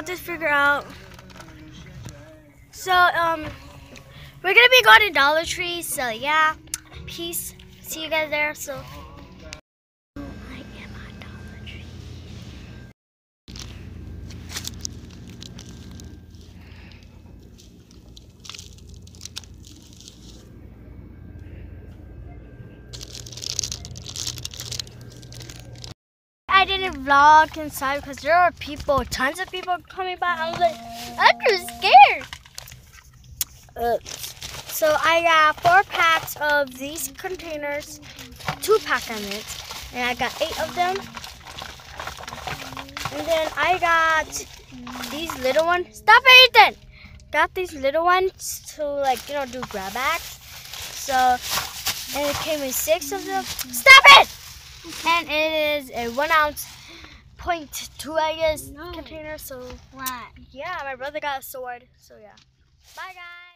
got this figure out. So, um, we're gonna be going to Dollar Tree. So yeah, peace. See you guys there. So. I I didn't vlog inside because there are people, tons of people coming by. I was like, I'm just scared. Uh, so I got four packs of these containers, two pack of it, and I got eight of them. And then I got these little ones. Stop it, Ethan! Got these little ones to like, you know, do grab bags. So, and it came in six of them. Stop it! And it is a one ounce point two, I guess, No. container. So What? yeah, my brother got a sword. So yeah. Bye guys.